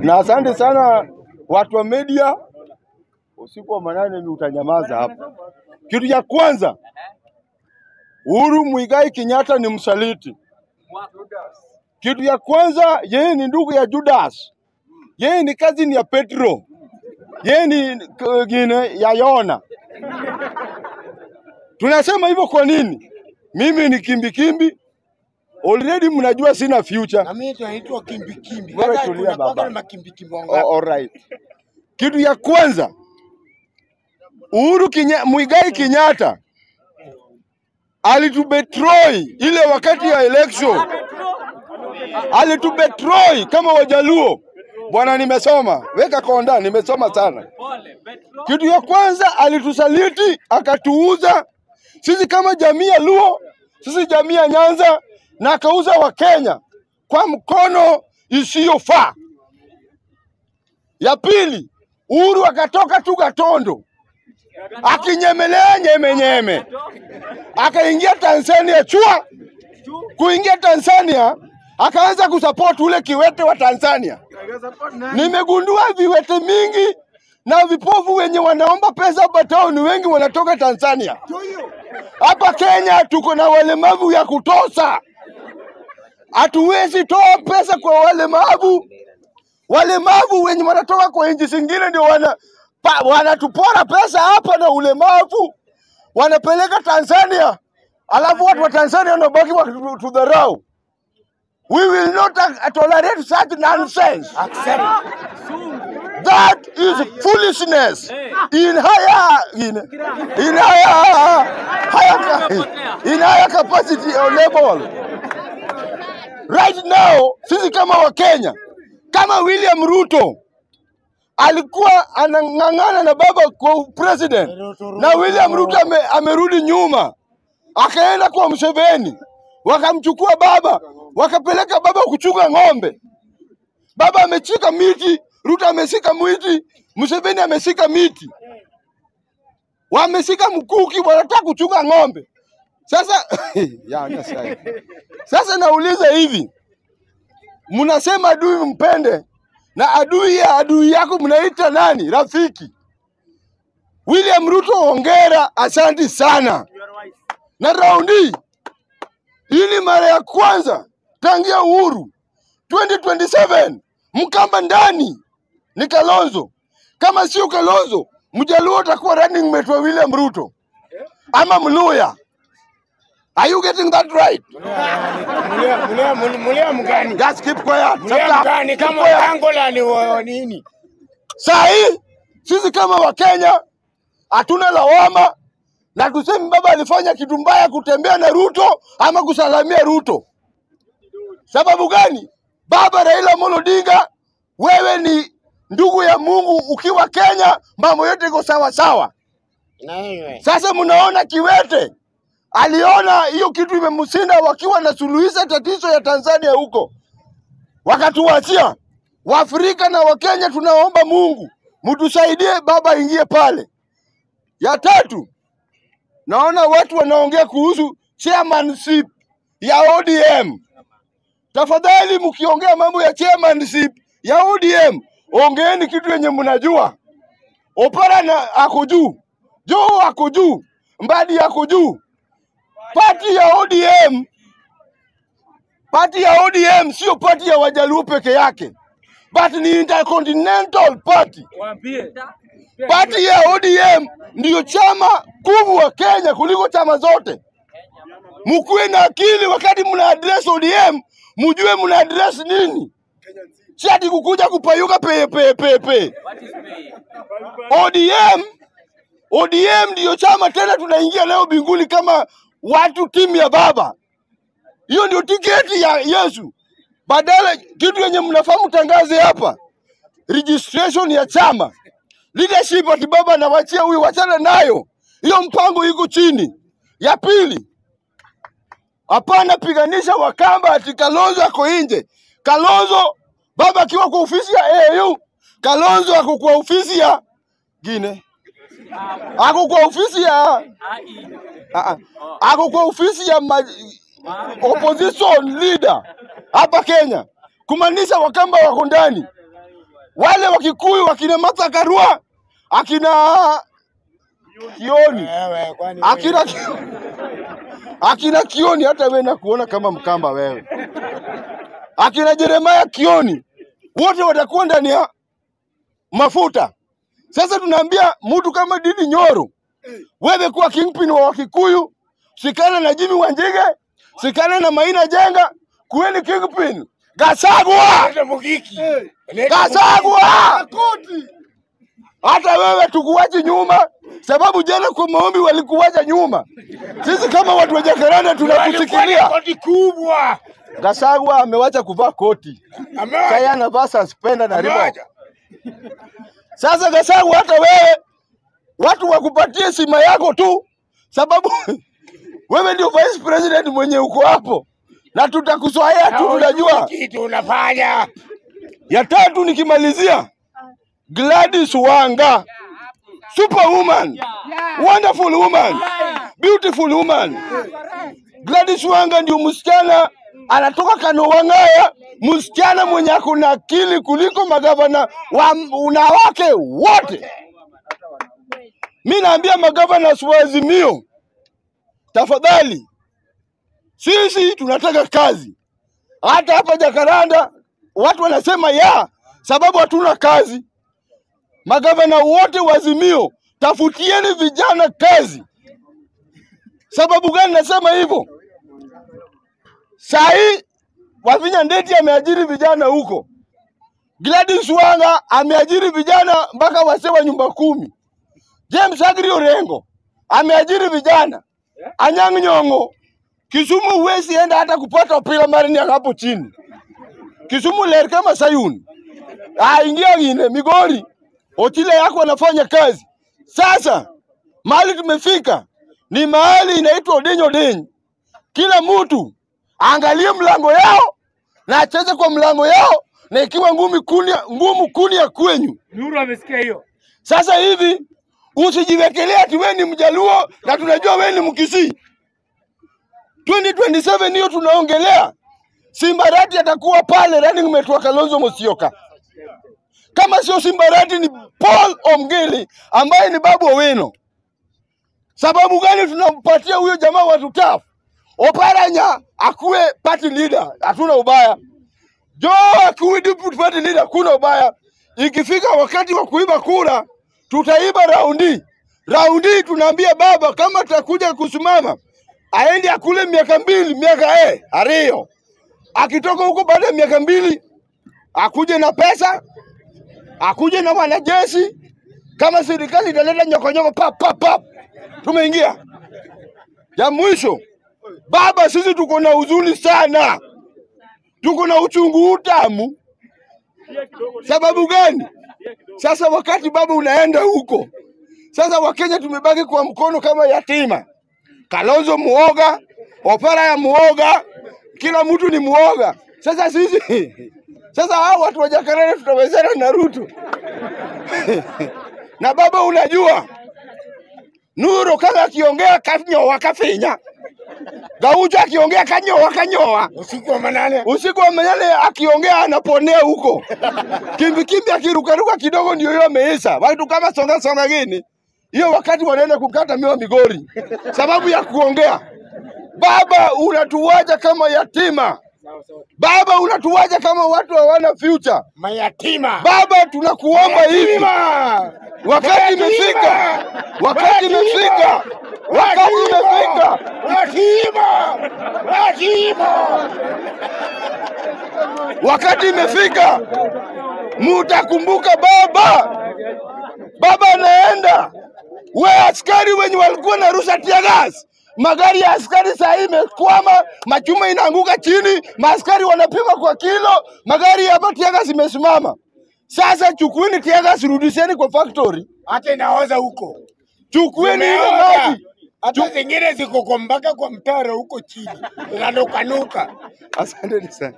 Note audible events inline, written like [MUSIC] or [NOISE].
na asante sana watu wa media. Usiku wa manane ni utanyamaza hapa. Kitu cha kwanza, Uhuru Muigai Kenyatta ni msaliti. Kitu ya kwanza, yeye ni ndugu ya Judas, yeye ni cousin ya Petro, yeye ni kingine gine ya Yona. Tunasema hivyo kwa nini? Mimi ni kimbikimbi, already mnajua sina future. Na mimi tunaitwa kimbi kimbi. Wewe tulia baba. na makimbi kimbi wangu. Oh, alright. Kitu ya kwanza Uhuru Kenya, Muigai Kenyatta alitubetroi ile wakati ya election, alitubetroi kama Wajaluo. Bwana, nimesoma, weka konda, nimesoma sana. Kitu ya kwanza alitusaliti, akatuuza sisi kama jamii ya Luo, sisi jamii ya Nyanza, na akauza Wakenya kwa mkono isiyofaa. Ya pili, Uhuru akatoka tu Gatondo akinyemelea nyemenyeme, akaingia Tanzania chua. Kuingia Tanzania akaanza kusupport ule kiwete wa Tanzania. Nimegundua viwete mingi na vipofu wenye wanaomba pesa hapa ni wengi wanatoka Tanzania. Hapa Kenya tuko na walemavu ya kutosha, hatuwezi toa pesa kwa walemavu walemavu wenye wanatoka kwa nchi zingine ndio wana wanatupora pesa hapa na ulemavu wanapeleka Tanzania, alafu watu wa Tanzania wanabaki wakitudharau. We will not tolerate such nonsense. That is foolishness in higher in, in higher higher in higher capacity or level. Right now sisi kama Wakenya kama William Ruto alikuwa anang'ang'ana na baba kwa president na William Ruto ame, amerudi nyuma akaenda kwa Mseveni, wakamchukua baba wakapeleka baba kuchunga ng'ombe. Baba ameshika miti, Ruto ameshika miti, Mseveni ameshika miti, wameshika mkuki, wanataka kuchunga ng'ombe. Sasa [LAUGHS] ya. Sasa nauliza hivi, mnasema adui mpende na adui ya adui yako mnaita nani? Rafiki. William Ruto, hongera, asanti sana. Na raundi hii ni mara ya kwanza tangia uhuru 2027 Mkamba ndani ni Kalonzo. Kama sio Kalonzo, Mjaluo atakuwa running mate wa William Ruto ama Mluya. Are you getting that right? Mulia mgani? Just keep quiet. Mulia mgani kama. Angola ni wa nini? Saa hii sisi kama Wakenya hatuna lawama na tusemi baba alifanya kitu mbaya kutembea na Ruto ama kusalamia Ruto. Sababu gani? Baba Raila Amolo Odinga, wewe ni ndugu ya Mungu. Ukiwa Kenya mambo yote iko sawa sawa. Sasa mnaona Kiwete aliona hiyo kitu imemshinda, wakiwa na suluhisha tatizo ya Tanzania huko, wakatuachia Waafrika na Wakenya. Tunaomba Mungu mtusaidie, baba ingie pale. Ya tatu, naona watu wanaongea kuhusu chairmanship ya ODM. Tafadhali mkiongea mambo ya chairmanship ya ODM, ongeeni kitu yenye mnajua. Opara na ako juu, Joho ako juu, Mbadi ako juu. Pati ya ODM, pati ya ODM sio pati ya Wajaluo peke yake, but ni intercontinental party. Pati ya ODM ndiyo chama kubwa Kenya kuliko chama zote. Mkuwe na akili wakati mna address ODM, mjue mna address nini, si ati kukuja kupayuka pe pe pe pe. ODM ODM ndiyo chama tena, tunaingia leo binguni kama watu timu ya baba. Hiyo ndio tiketi ya Yesu. Badala kitu yenye mnafahamu tangaze hapa, registration ya chama, leadership ati baba anawachia huyu, wachana nayo hiyo, mpango iko chini. Ya pili, hapana piganisha Wakamba ati Kalonzo ako nje. Kalonzo baba akiwa kwa ofisi ya AU, Kalonzo ako kwa ofisi ya Gine, ako kwa ofisi ya. Ako kwa ofisi ya ma... opposition leader hapa Kenya, kumaanisha Wakamba wako ndani. wale Wakikuyu wakina Martha Karua akina Kioni akina akina Kioni, hata wewe nakuona kama Mkamba wewe, akina Jeremaya Kioni, wote watakuwa ndani ya mafuta. Sasa tunaambia mtu kama Didi Nyoro, wewe kuwa kingpin wa Wakikuyu, shikana na Jimmy Wanjige, shikana na Maina Jenga, kuweni kingpin. Gasagwa, Gasagwa, hata wewe tukuwache nyuma, sababu jana kwa maombi walikuwacha nyuma. Sisi kama watu wa Jacaranda tunakusikilia. koti kubwa. Gasagwa amewacha kuvaa koti, sasa anavaa suspender na Reebok. Sasa Gasagwa, hata wewe watu wakupatie sima yako tu, sababu [LAUGHS] wewe ndio vice president mwenye uko hapo, na tutakuswahia tu, tunajua. Kitu unafanya. Ya tatu nikimalizia, Gladys Wanga, superwoman, wonderful woman, beautiful woman. Gladys Wanga ndio msichana anatoka Kanowang'aya, msichana mwenye akuna akili kuliko magavana wa wanawake wote. Mi naambia magavana wa Azimio, tafadhali, sisi tunataka kazi. Hata hapa Jakaranda watu wanasema ya sababu hatuna kazi. Magavana wote wa Azimio, tafutieni vijana kazi. Sababu gani nasema hivyo? Saa hii Wavinya Ndeti ameajiri vijana huko, Gladys Wanga ameajiri vijana mpaka wasee wa nyumba kumi. James Agri Orengo ameajiri vijana. Anyang' Nyong'o Kisumu huwezi enda hata kupata opira marini hapo chini. Kisumu ler kama Sayuni. Ah, ingia ngine Migori. Otile yako anafanya kazi. Sasa mahali tumefika ni mahali inaitwa Odinyo Odinyo. Kila mtu aangalie mlango yao na acheze kwa mlango yao, na ikiwa ngumi kuni, ngumu kuni ya kwenyu. Nuru amesikia hiyo. Sasa hivi usijiwekelee ati wewe ni Mjaluo na tunajua wewe ni Mkisii. 2027 hiyo tunaongelea. Simbarati atakuwa pale running mate wa Kalonzo Musyoka. Kama sio Simbarati ni Paul Omgili ambaye ni Babu Owino. Sababu gani tunampatia huyo jamaa watu tafu? Oparanya akuwe party leader, hatuna ubaya. Jo akuwe deputy party leader, kuna ubaya. Ikifika wakati wa kuiba kura, tutaiba raundi. Raundi tunaambia baba kama tutakuja kusimama aende akule miaka mbili, miaka e ario. Akitoka huko baada ya miaka mbili akuje na pesa, akuje na wanajeshi. Kama serikali italeta nyokonyoko pap pap pap, tumeingia. Ya mwisho, baba, sisi tuko na huzuni sana, tuko na uchungu utamu. Sababu gani? Sasa wakati baba unaenda huko, sasa Wakenya tumebaki kwa mkono kama yatima. Kalonzo muoga, Opara ya muoga, kila mtu ni muoga. Sasa sisi sasa hao watu wa Jakaranda tutawezana na Ruto [LAUGHS] na baba, unajua Nuru kama akiongea kafinya kafinya, Gaucho akiongea kanyoa kanyoa, Usiku wa manane. usiku wa manane akiongea anaponea huko, kimbi kimbi akirukaruka kidogo ndio hiyo ameisha. Watu kama songa songa gini hiyo, wakati wanaenda kukata miwa Migori sababu ya kuongea. Baba, unatuwaja kama yatima. Baba, unatuwaja kama watu hawana future. Mayatima. Baba, tunakuomba hivi, wakati imefika, wakati imefika, wakati imefika. Yatima. Yatima. Wakati imefika, mutakumbuka baba. Baba anaenda, we askari wenye walikuwa na rusha tia gas, magari ya askari saa hii imekwama, machuma inaanguka chini, maaskari wanapima kwa kilo, magari hapa tia gas imesimama. Sasa chukueni tia gas, rudisheni kwa factory, Hata inaoza huko. chukueni hiyo maji. Hata zingine ziko kwa mpaka kwa mtaro huko chini. Zinanukanuka. Asanteni sana.